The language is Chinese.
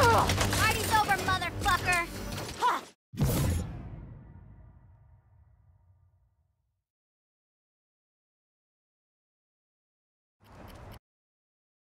啊